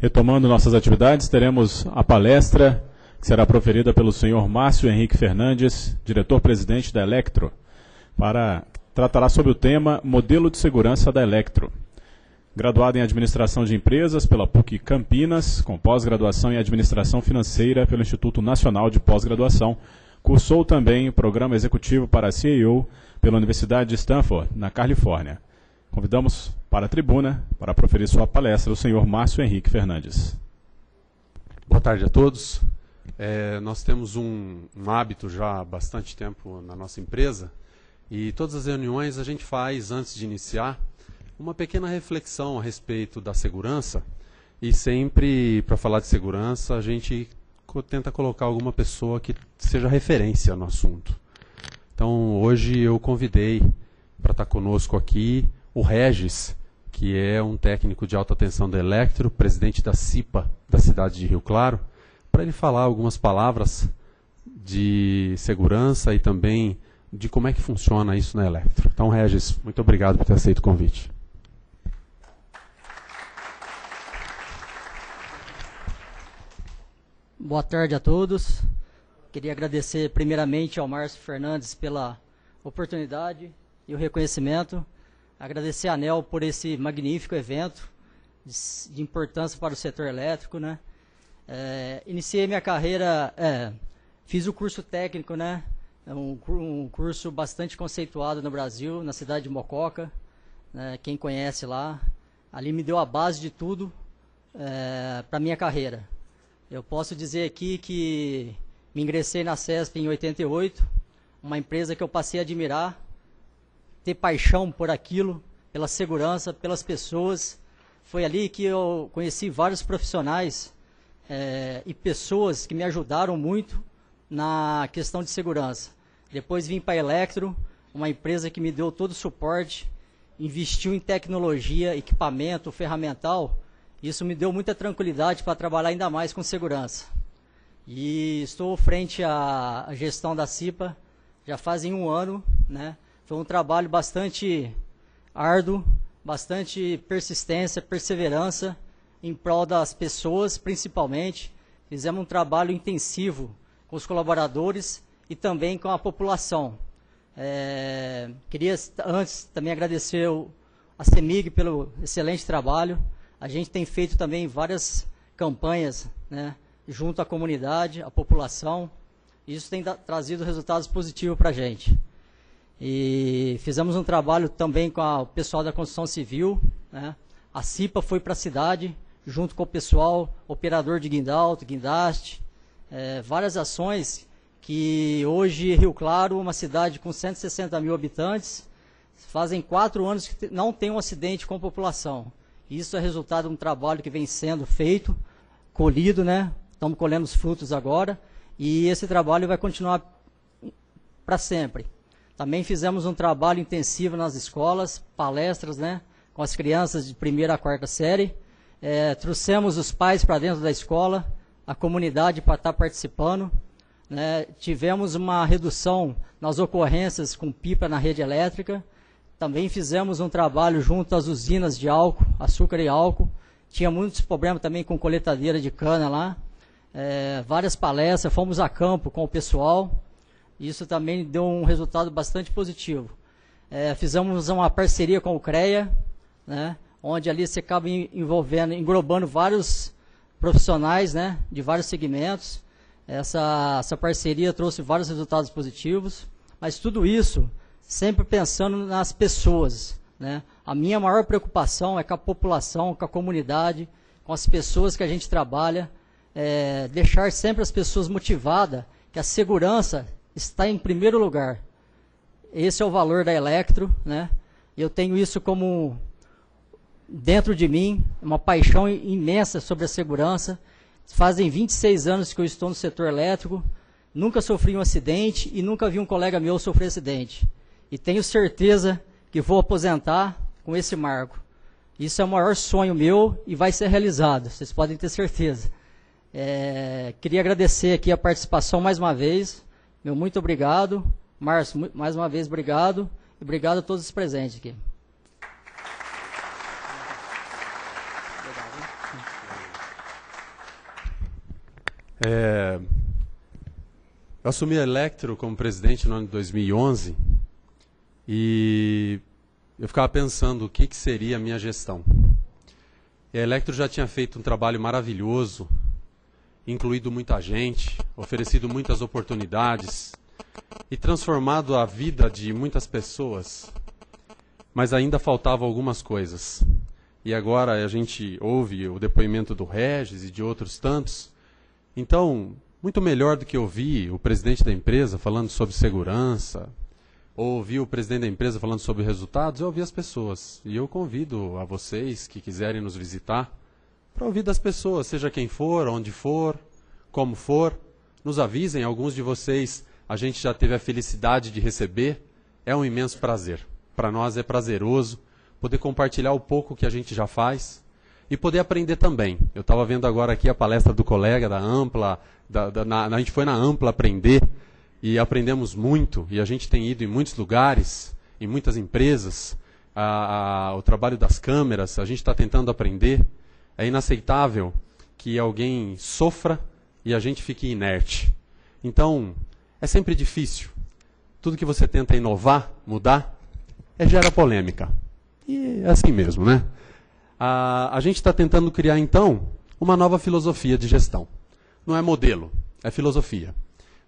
Retomando nossas atividades, teremos a palestra que será proferida pelo senhor Márcio Henrique Fernandes, diretor-presidente da Electro, para tratará sobre o tema Modelo de Segurança da Electro. Graduado em Administração de Empresas pela PUC Campinas, com pós-graduação em Administração Financeira pelo Instituto Nacional de Pós-Graduação, cursou também o Programa Executivo para CEO pela Universidade de Stanford, na Califórnia. Convidamos para a tribuna, para proferir sua palestra, o senhor Márcio Henrique Fernandes. Boa tarde a todos. É, nós temos um, um, hábito já há bastante tempo na nossa empresa e todas as reuniões a gente faz, antes de iniciar, uma pequena reflexão a respeito da segurança e sempre, para falar de segurança, a gente tenta colocar alguma pessoa que seja referência no assunto. Então, hoje eu convidei para estar conosco aqui o Regis, que é um técnico de alta tensão da Electro, presidente da CIPA da cidade de Rio Claro, para ele falar algumas palavras de segurança e também de como é que funciona isso na Electro. Então, Regis, muito obrigado por ter aceito o convite. Boa tarde a todos. Queria agradecer primeiramente ao Márcio Fernandes pela oportunidade e o reconhecimento. Agradecer a ANEL por esse magnífico evento de, importância para o setor elétrico, né? É, iniciei minha carreira, é, fiz o curso técnico, né? É um, um, curso bastante conceituado no Brasil, na cidade de Mococa. Né? Quem conhece lá, ali me deu a base de tudo é, para minha carreira. Eu posso dizer aqui que me ingressei na CESP em 88, uma empresa que eu passei a admirar, ter paixão por aquilo, pela segurança, pelas pessoas. Foi ali que eu conheci vários profissionais é, e pessoas que me ajudaram muito na questão de segurança. Depois vim para a Electro, uma empresa que me deu todo o suporte, investiu em tecnologia, equipamento, ferramental. Isso me deu muita tranquilidade para trabalhar ainda mais com segurança. E estou frente à gestão da CIPA já fazem um ano, né? Foi um trabalho bastante árduo, bastante persistência, perseverança em prol das pessoas, principalmente. Fizemos um trabalho intensivo com os colaboradores e também com a população. É, queria antes também agradecer a CEMIG pelo excelente trabalho. A gente tem feito também várias campanhas né, junto à comunidade, à população. Isso tem trazido resultados positivos para a gente. E fizemos um trabalho também com o pessoal da construção civil. Né? A CIPA foi para a cidade, junto com o pessoal, operador de guindalto, guindaste, é, várias ações que hoje Rio Claro, uma cidade com 160 mil habitantes, fazem quatro anos que não tem um acidente com a população. Isso é resultado de um trabalho que vem sendo feito, colhido, né? Estamos colhendo os frutos agora e esse trabalho vai continuar para sempre. Também fizemos um trabalho intensivo nas escolas, palestras, né? Com as crianças de primeira a quarta série. É, trouxemos os pais para dentro da escola, a comunidade para estar tá participando. Né? Tivemos uma redução nas ocorrências com pipa na rede elétrica. Também fizemos um trabalho junto às usinas de álcool, açúcar e álcool. Tinha muitos problemas também com coletadeira de cana lá. É, várias palestras, fomos a campo com o pessoal. Isso também deu um resultado bastante positivo. É, fizemos uma parceria com o CREA, né, onde ali se acaba envolvendo, englobando vários profissionais né, de vários segmentos. Essa, essa parceria trouxe vários resultados positivos, mas tudo isso sempre pensando nas pessoas. Né? A minha maior preocupação é com a população, com a comunidade, com as pessoas que a gente trabalha, é, deixar sempre as pessoas motivadas, que a segurança está em primeiro lugar. Esse é o valor da Electro, né? Eu tenho isso como dentro de mim, uma paixão imensa sobre a segurança. Fazem 26 anos que eu estou no setor elétrico, nunca sofri um acidente e nunca vi um colega meu sofrer acidente e tenho certeza que vou aposentar com esse marco. Isso é o maior sonho meu e vai ser realizado, vocês podem ter certeza. É, queria agradecer aqui a participação mais uma vez. Meu muito obrigado. Márcio, mais uma vez obrigado. E obrigado a todos os presentes aqui. É, eu assumi a Electro como presidente no ano de 2011 e eu ficava pensando o que, que seria a minha gestão. E a Electro já tinha feito um trabalho maravilhoso, incluído muita gente, oferecido muitas oportunidades e transformado a vida de muitas pessoas. Mas ainda faltavam algumas coisas. E agora a gente ouve o depoimento do Regis e de outros tantos. Então, muito melhor do que ouvir o presidente da empresa falando sobre segurança, ou ouvir o presidente da empresa falando sobre resultados, eu ouvi as pessoas. E eu convido a vocês que quiserem nos visitar para ouvir das pessoas, seja quem for, onde for, como for. Nos avisem, alguns de vocês a gente já teve a felicidade de receber. É um imenso prazer. Para nós é prazeroso poder compartilhar o pouco que a gente já faz e poder aprender também. Eu estava vendo agora aqui a palestra do colega da Ampla, da, da, na, a gente foi na Ampla aprender e aprendemos muito, e a gente tem ido em muitos lugares, em muitas empresas, a, a, o trabalho das câmeras, a gente está tentando aprender. É inaceitável que alguém sofra e a gente fique inerte. Então, é sempre difícil. Tudo que você tenta inovar, mudar, é, gera polêmica. E é assim mesmo, né? A, a gente está tentando criar, então, uma nova filosofia de gestão. Não é modelo, é filosofia.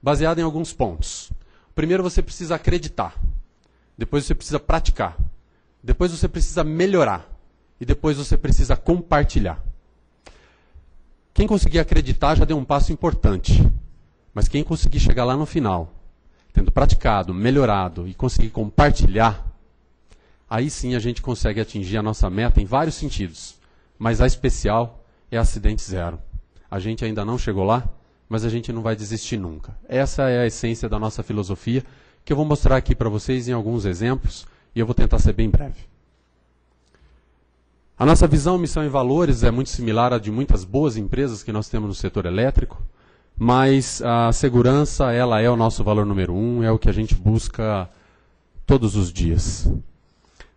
Baseada em alguns pontos. Primeiro, você precisa acreditar. Depois, você precisa praticar. Depois, você precisa melhorar. E depois, você precisa compartilhar. Quem conseguir acreditar já deu um passo importante. Mas quem conseguir chegar lá no final, tendo praticado, melhorado e conseguir compartilhar, aí sim a gente consegue atingir a nossa meta em vários sentidos. Mas a especial é acidente zero. A gente ainda não chegou lá, mas a gente não vai desistir nunca. Essa é a essência da nossa filosofia, que eu vou mostrar aqui para vocês em alguns exemplos, e eu vou tentar ser bem breve. A nossa visão, missão e valores é muito similar à de muitas boas empresas que nós temos no setor elétrico, mas a segurança ela é o nosso valor número um, é o que a gente busca todos os dias.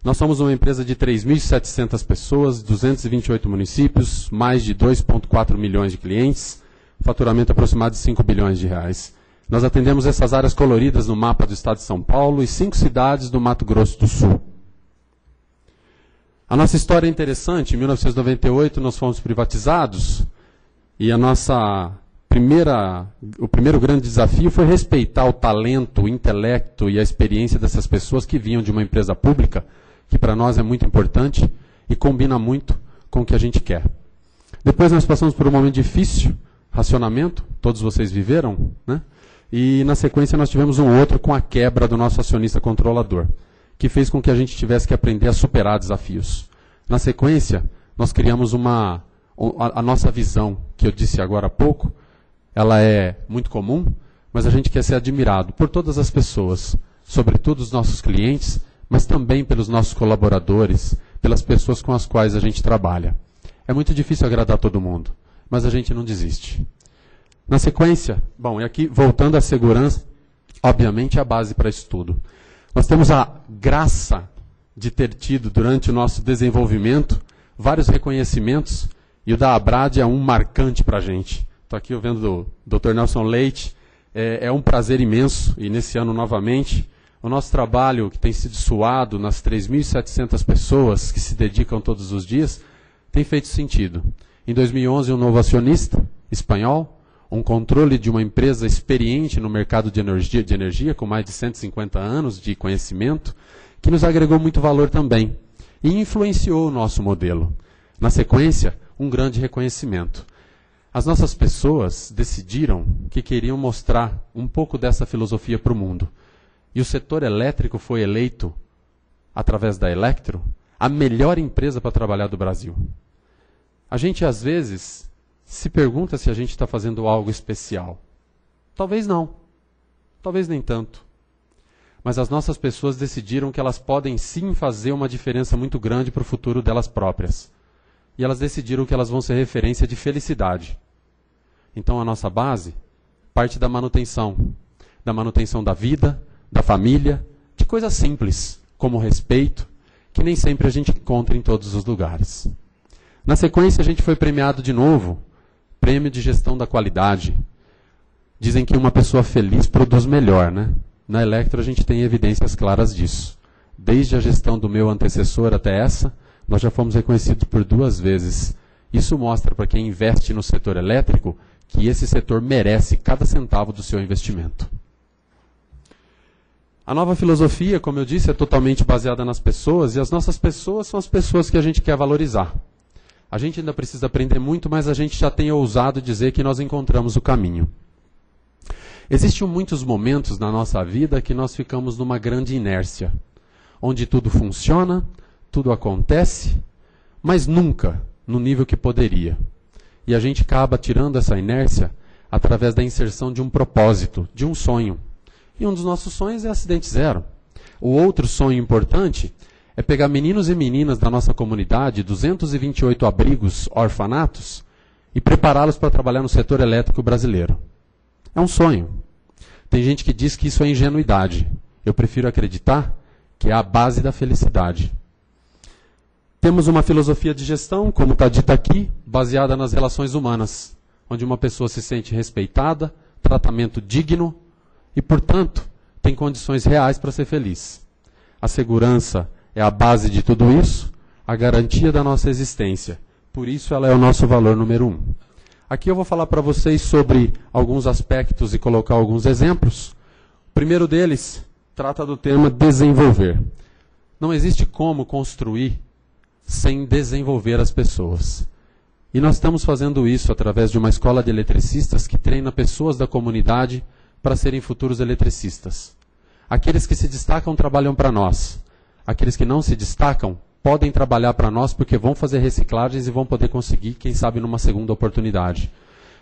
Nós somos uma empresa de 3.700 pessoas, 228 municípios, mais de 2,4 milhões de clientes, faturamento aproximado de 5 bilhões de reais. Nós atendemos essas áreas coloridas no mapa do estado de São Paulo e cinco cidades do Mato Grosso do Sul. A nossa história é interessante. Em 1998 nós fomos privatizados e a nossa primeira, o primeiro grande desafio foi respeitar o talento, o intelecto e a experiência dessas pessoas que vinham de uma empresa pública que para nós é muito importante e combina muito com o que a gente quer. Depois nós passamos por um momento difícil, racionamento, todos vocês viveram, né? E na sequência nós tivemos um outro com a quebra do nosso acionista controlador, que fez com que a gente tivesse que aprender a superar desafios. Na sequência, nós criamos uma a, a nossa visão, que eu disse agora há pouco, ela é muito comum, mas a gente quer ser admirado por todas as pessoas, sobretudo os nossos clientes mas também pelos nossos colaboradores, pelas pessoas com as quais a gente trabalha. É muito difícil agradar todo mundo, mas a gente não desiste. Na sequência, bom, e aqui voltando à segurança, obviamente a base para isso tudo. Nós temos a graça de ter tido durante o nosso desenvolvimento vários reconhecimentos e o da Abrad é um marcante para a gente. Estou aqui ouvindo o Dr. Nelson Leite, é, é um prazer imenso e nesse ano novamente o nosso trabalho, que tem sido suado nas 3.700 pessoas que se dedicam todos os dias, tem feito sentido. Em 2011, um novo acionista espanhol, um controle de uma empresa experiente no mercado de energia, de energia, com mais de 150 anos de conhecimento, que nos agregou muito valor também e influenciou o nosso modelo. Na sequência, um grande reconhecimento. As nossas pessoas decidiram que queriam mostrar um pouco dessa filosofia para o mundo. E o setor elétrico foi eleito, através da Electro, a melhor empresa para trabalhar do Brasil. A gente, às vezes, se pergunta se a gente está fazendo algo especial. Talvez não. Talvez nem tanto. Mas as nossas pessoas decidiram que elas podem sim fazer uma diferença muito grande para o futuro delas próprias. E elas decidiram que elas vão ser referência de felicidade. Então a nossa base parte da manutenção da manutenção da vida, da família, de coisas simples, como respeito, que nem sempre a gente encontra em todos os lugares. Na sequência, a gente foi premiado de novo, Prêmio de Gestão da Qualidade, Dizem que uma pessoa feliz produz melhor, né? Na Electro a gente tem evidências claras disso. Desde a gestão do meu antecessor até essa, nós já fomos reconhecidos por duas vezes. Isso mostra para quem investe no setor elétrico que esse setor merece cada centavo do seu investimento. A nova filosofia, como eu disse, é totalmente baseada nas pessoas e as nossas pessoas são as pessoas que a gente quer valorizar. A gente ainda precisa aprender muito, mas a gente já tem ousado dizer que nós encontramos o caminho. Existem muitos momentos na nossa vida que nós ficamos numa grande inércia, onde tudo funciona, tudo acontece, mas nunca no nível que poderia. E a gente acaba tirando essa inércia através da inserção de um propósito, de um sonho. E um dos nossos sonhos é acidente zero. O outro sonho importante é pegar meninos e meninas da nossa comunidade, 228 abrigos, orfanatos, e prepará-los para trabalhar no setor elétrico brasileiro. É um sonho. Tem gente que diz que isso é ingenuidade. Eu prefiro acreditar que é a base da felicidade. Temos uma filosofia de gestão, como está dito aqui, baseada nas relações humanas, onde uma pessoa se sente respeitada, tratamento digno e, portanto, tem condições reais para ser feliz. A segurança é a base de tudo isso, a garantia da nossa existência. Por isso, ela é o nosso valor número um. Aqui eu vou falar para vocês sobre alguns aspectos e colocar alguns exemplos. O primeiro deles trata do tema desenvolver. Não existe como construir sem desenvolver as pessoas. E nós estamos fazendo isso através de uma escola de eletricistas que treina pessoas da comunidade para serem futuros eletricistas. Aqueles que se destacam trabalham para nós. Aqueles que não se destacam podem trabalhar para nós porque vão fazer reciclagens e vão poder conseguir, quem sabe, numa segunda oportunidade.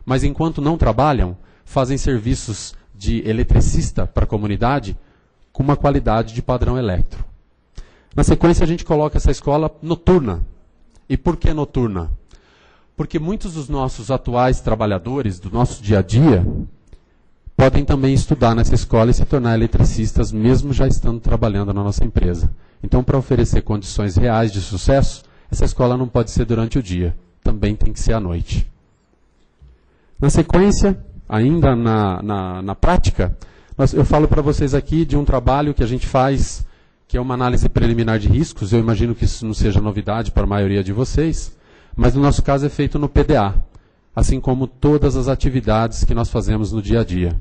Mas enquanto não trabalham, fazem serviços de eletricista para a comunidade com uma qualidade de padrão eletro. Na sequência, a gente coloca essa escola noturna. E por que noturna? Porque muitos dos nossos atuais trabalhadores, do nosso dia a dia, podem também estudar nessa escola e se tornar eletricistas, mesmo já estando trabalhando na nossa empresa. Então, para oferecer condições reais de sucesso, essa escola não pode ser durante o dia, também tem que ser à noite. Na sequência, ainda na, na, na prática, nós, eu falo para vocês aqui de um trabalho que a gente faz, que é uma análise preliminar de riscos. Eu imagino que isso não seja novidade para a maioria de vocês, mas no nosso caso é feito no PDA, assim como todas as atividades que nós fazemos no dia a dia.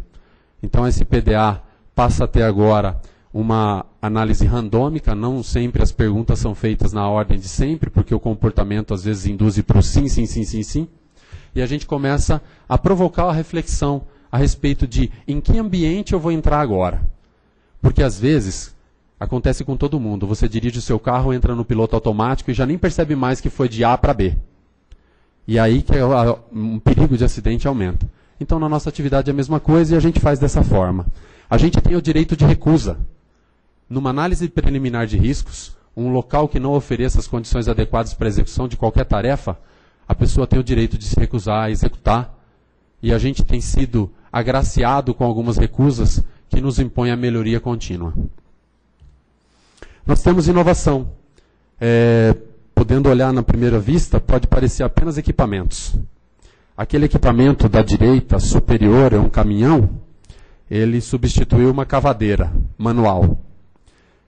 Então, esse PDA passa a ter agora uma análise randômica, não sempre as perguntas são feitas na ordem de sempre, porque o comportamento às vezes induz para o sim, sim, sim, sim, sim. E a gente começa a provocar a reflexão a respeito de em que ambiente eu vou entrar agora. Porque às vezes acontece com todo mundo, você dirige o seu carro, entra no piloto automático e já nem percebe mais que foi de A para B. E aí que um perigo de acidente aumenta. Então na nossa atividade é a mesma coisa e a gente faz dessa forma. A gente tem o direito de recusa numa análise preliminar de riscos, um local que não ofereça as condições adequadas para a execução de qualquer tarefa, a pessoa tem o direito de se recusar a executar. E a gente tem sido agraciado com algumas recusas que nos impõem a melhoria contínua. Nós temos inovação. É, podendo olhar na primeira vista, pode parecer apenas equipamentos. Aquele equipamento da direita superior é um caminhão, ele substituiu uma cavadeira manual.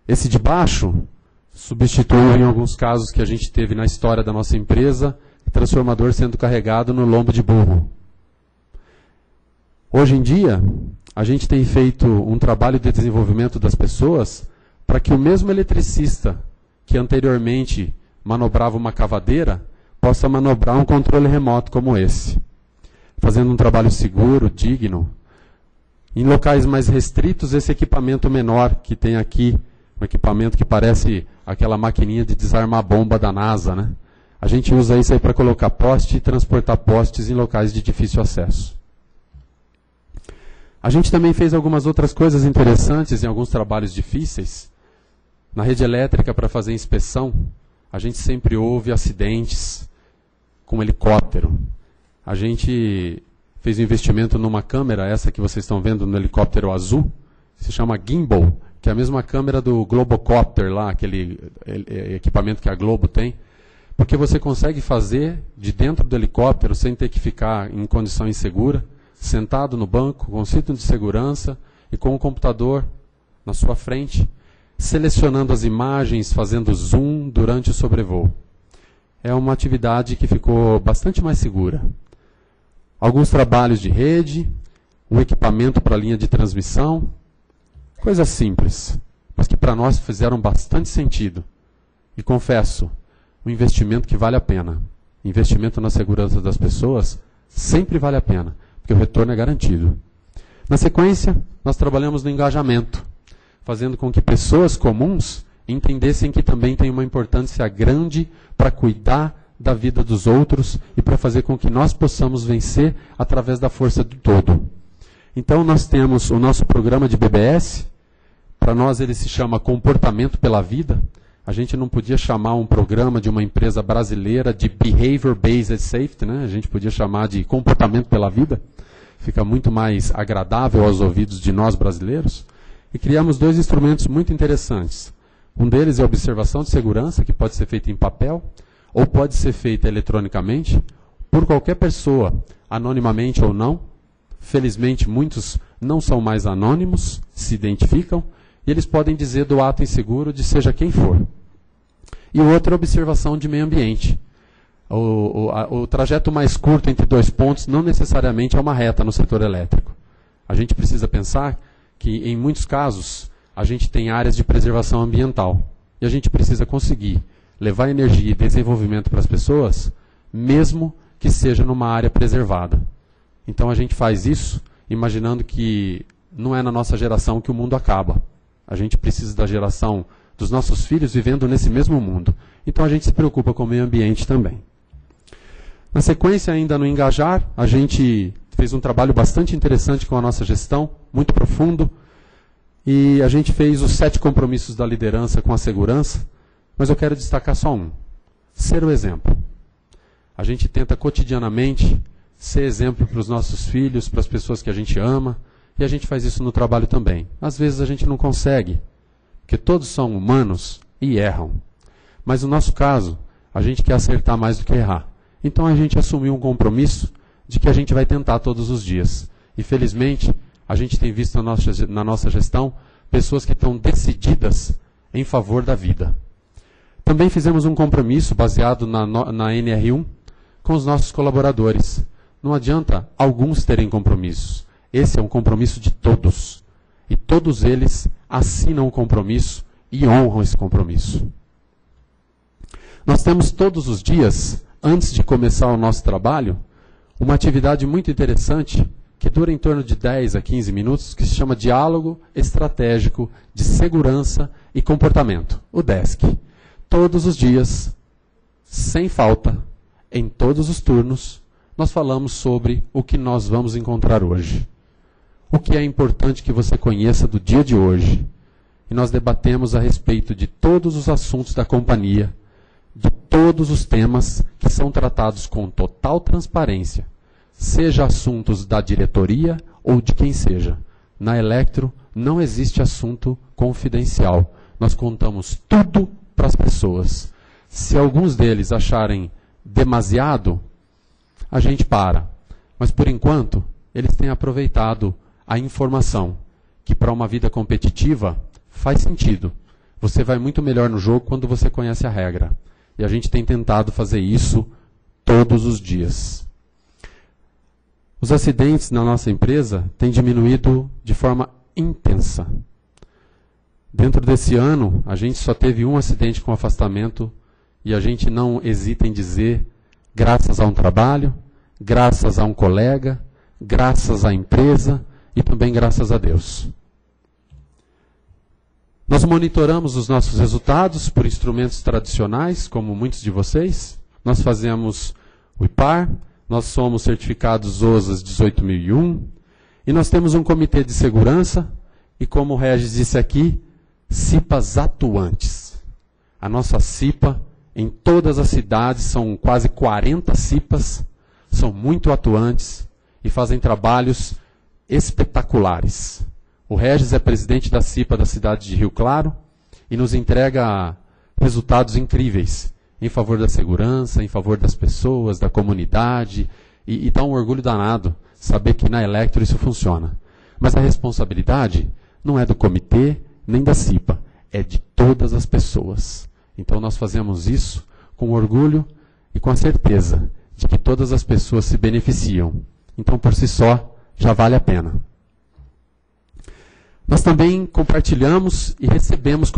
Esse de baixo substituiu, em alguns casos que a gente teve na história da nossa empresa, transformador sendo carregado no lombo de burro. Hoje em dia, a gente tem feito um trabalho de desenvolvimento das pessoas para que o mesmo eletricista que anteriormente manobrava uma cavadeira possa manobrar um controle remoto como esse, fazendo um trabalho seguro, digno. Em locais mais restritos, esse equipamento menor que tem aqui um equipamento que parece aquela maquininha de desarmar bomba da NASA, né? A gente usa isso aí para colocar poste e transportar postes em locais de difícil acesso. A gente também fez algumas outras coisas interessantes em alguns trabalhos difíceis. Na rede elétrica, para fazer inspeção, a gente sempre ouve acidentes com helicóptero. A gente fez um investimento numa câmera, essa que vocês estão vendo no helicóptero azul, se chama gimbal, que é a mesma câmera do Globocopter lá, aquele equipamento que a Globo tem, porque você consegue fazer de dentro do helicóptero sem ter que ficar em condição insegura, sentado no banco, com cinto de segurança e com o computador na sua frente, selecionando as imagens, fazendo zoom durante o sobrevoo. É uma atividade que ficou bastante mais segura. Alguns trabalhos de rede, o equipamento para a linha de transmissão, coisas simples, mas que para nós fizeram bastante sentido. E confesso, um investimento que vale a pena. Investimento na segurança das pessoas sempre vale a pena, porque o retorno é garantido. Na sequência, nós trabalhamos no engajamento, fazendo com que pessoas comuns entendessem que também tem uma importância grande para cuidar da vida dos outros e para fazer com que nós possamos vencer através da força do todo. Então, nós temos o nosso programa de BBS, para nós ele se chama Comportamento pela Vida. A gente não podia chamar um programa de uma empresa brasileira de Behavior Based Safety, né? a gente podia chamar de Comportamento pela Vida. Fica muito mais agradável aos ouvidos de nós brasileiros. E criamos dois instrumentos muito interessantes. Um deles é a observação de segurança, que pode ser feita em papel, ou pode ser feita eletronicamente, por qualquer pessoa, anonimamente ou não, Felizmente, muitos não são mais anônimos, se identificam, e eles podem dizer do ato inseguro de seja quem for. E o outro é observação de meio ambiente. O, o, a, o trajeto mais curto entre dois pontos não necessariamente é uma reta no setor elétrico. A gente precisa pensar que, em muitos casos, a gente tem áreas de preservação ambiental. E a gente precisa conseguir levar energia e desenvolvimento para as pessoas, mesmo que seja numa área preservada. Então a gente faz isso imaginando que não é na nossa geração que o mundo acaba. A gente precisa da geração dos nossos filhos vivendo nesse mesmo mundo. Então a gente se preocupa com o meio ambiente também. Na sequência, ainda no engajar, a gente fez um trabalho bastante interessante com a nossa gestão, muito profundo. E a gente fez os sete compromissos da liderança com a segurança, mas eu quero destacar só um: ser o exemplo. A gente tenta cotidianamente ser exemplo para os nossos filhos, para as pessoas que a gente ama, e a gente faz isso no trabalho também. Às vezes a gente não consegue, porque todos são humanos e erram. Mas no nosso caso, a gente quer acertar mais do que errar. Então a gente assumiu um compromisso de que a gente vai tentar todos os dias. E felizmente, a gente tem visto na nossa, na nossa gestão pessoas que estão decididas em favor da vida. Também fizemos um compromisso baseado na, na NR1 com os nossos colaboradores. Não adianta alguns terem compromissos. Esse é um compromisso de todos. E todos eles assinam o compromisso e honram esse compromisso. Nós temos todos os dias, antes de começar o nosso trabalho, uma atividade muito interessante que dura em torno de 10 a 15 minutos, que se chama Diálogo Estratégico de Segurança e Comportamento, o DESC. Todos os dias, sem falta, em todos os turnos, nós falamos sobre o que nós vamos encontrar hoje. O que é importante que você conheça do dia de hoje. E nós debatemos a respeito de todos os assuntos da companhia, de todos os temas que são tratados com total transparência, seja assuntos da diretoria ou de quem seja. Na Electro não existe assunto confidencial. Nós contamos tudo para as pessoas. Se alguns deles acharem demasiado, a gente para. Mas por enquanto, eles têm aproveitado a informação, que para uma vida competitiva faz sentido. Você vai muito melhor no jogo quando você conhece a regra. E a gente tem tentado fazer isso todos os dias. Os acidentes na nossa empresa têm diminuído de forma intensa. Dentro desse ano, a gente só teve um acidente com afastamento e a gente não hesita em dizer, graças a um trabalho, graças a um colega, graças à empresa e também graças a Deus. Nós monitoramos os nossos resultados por instrumentos tradicionais, como muitos de vocês. Nós fazemos o IPAR, nós somos certificados OSAS 18001 e nós temos um comitê de segurança e, como o Regis disse aqui, CIPAs atuantes. A nossa CIPA, em todas as cidades, são quase 40 CIPAs são muito atuantes e fazem trabalhos espetaculares. O Regis é presidente da CIPA da cidade de Rio Claro e nos entrega resultados incríveis em favor da segurança, em favor das pessoas, da comunidade, e, e dá um orgulho danado saber que na Electro isso funciona. Mas a responsabilidade não é do comitê nem da CIPA, é de todas as pessoas. Então nós fazemos isso com orgulho e com a certeza de que todas as pessoas se beneficiam. Então, por si só, já vale a pena. Nós também compartilhamos e recebemos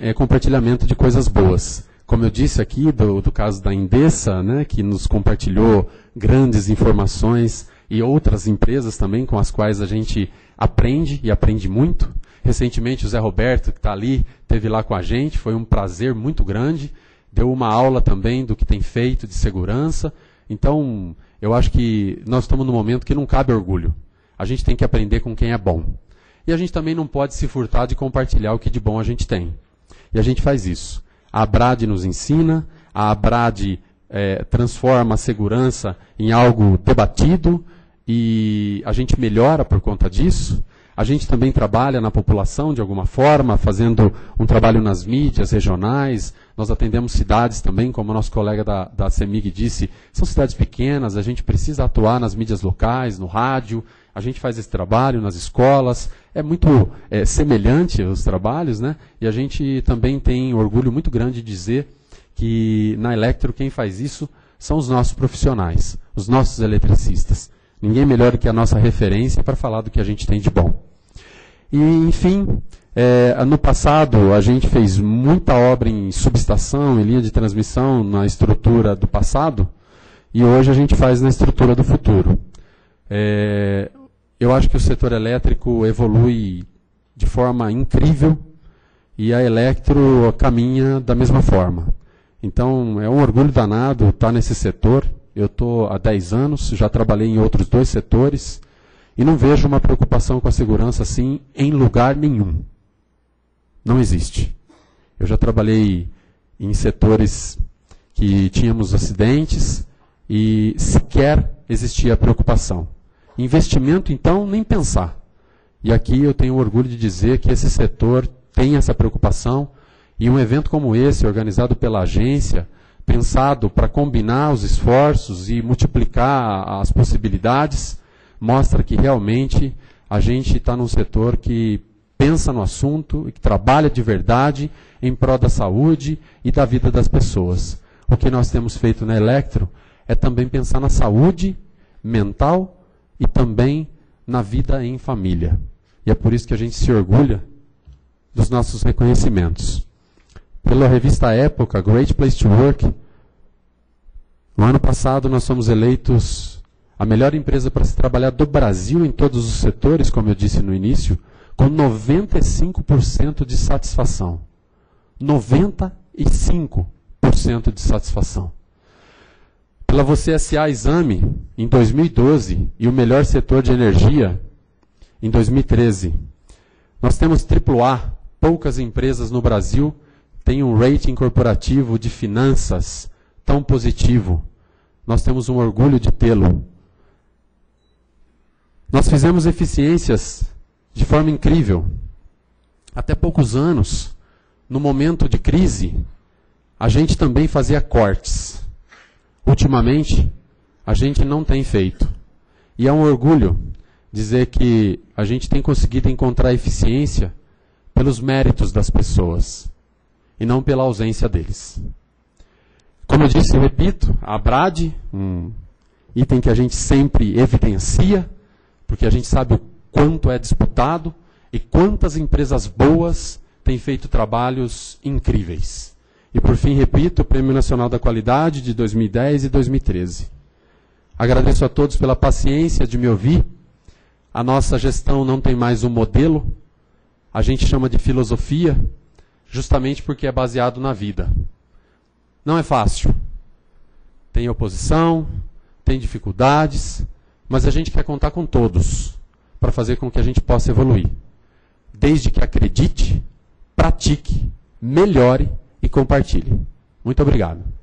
é, compartilhamento de coisas boas. Como eu disse aqui, do, do caso da Indessa, né, que nos compartilhou grandes informações, e outras empresas também com as quais a gente aprende e aprende muito. Recentemente, o Zé Roberto, que está ali, teve lá com a gente, foi um prazer muito grande. Deu uma aula também do que tem feito de segurança. Então, eu acho que nós estamos num momento que não cabe orgulho. A gente tem que aprender com quem é bom. E a gente também não pode se furtar de compartilhar o que de bom a gente tem. E a gente faz isso. A Abrad nos ensina, a Abrad é, transforma a segurança em algo debatido e a gente melhora por conta disso. A gente também trabalha na população de alguma forma, fazendo um trabalho nas mídias regionais. Nós atendemos cidades também, como o nosso colega da, da CEMIG disse, são cidades pequenas, a gente precisa atuar nas mídias locais, no rádio, a gente faz esse trabalho nas escolas. É muito é, semelhante os trabalhos, né? E a gente também tem orgulho muito grande de dizer que na Electro quem faz isso são os nossos profissionais, os nossos eletricistas. Ninguém melhor do que a nossa referência para falar do que a gente tem de bom. E, enfim, é, no passado a gente fez muita obra em subestação, em linha de transmissão, na estrutura do passado, e hoje a gente faz na estrutura do futuro. É, eu acho que o setor elétrico evolui de forma incrível e a Electro caminha da mesma forma. Então, é um orgulho danado estar nesse setor. Eu estou há 10 anos, já trabalhei em outros dois setores. E não vejo uma preocupação com a segurança assim em lugar nenhum. Não existe. Eu já trabalhei em setores que tínhamos acidentes e sequer existia preocupação. Investimento, então, nem pensar. E aqui eu tenho orgulho de dizer que esse setor tem essa preocupação e um evento como esse, organizado pela agência, pensado para combinar os esforços e multiplicar as possibilidades, mostra que realmente a gente está num setor que pensa no assunto e que trabalha de verdade em prol da saúde e da vida das pessoas. O que nós temos feito na Electro é também pensar na saúde mental e também na vida em família. E é por isso que a gente se orgulha dos nossos reconhecimentos. Pela revista Época, Great Place to Work, no ano passado nós fomos eleitos a melhor empresa para se trabalhar do Brasil em todos os setores, como eu disse no início, com 95% de satisfação. 95% de satisfação. Pela Você SA Exame, em 2012, e o melhor setor de energia, em 2013. Nós temos AAA, poucas empresas no Brasil têm um rating corporativo de finanças tão positivo. Nós temos um orgulho de tê-lo. Nós fizemos eficiências de forma incrível. Até poucos anos, no momento de crise, a gente também fazia cortes. Ultimamente, a gente não tem feito. E é um orgulho dizer que a gente tem conseguido encontrar eficiência pelos méritos das pessoas e não pela ausência deles. Como eu disse, eu repito, a BRAD, um item que a gente sempre evidencia, porque a gente sabe o quanto é disputado e quantas empresas boas têm feito trabalhos incríveis. E por fim, repito, o Prêmio Nacional da Qualidade de 2010 e 2013. Agradeço a todos pela paciência de me ouvir. A nossa gestão não tem mais um modelo, a gente chama de filosofia, justamente porque é baseado na vida. Não é fácil. Tem oposição, tem dificuldades, mas a gente quer contar com todos para fazer com que a gente possa evoluir. Desde que acredite, pratique, melhore e compartilhe. Muito obrigado.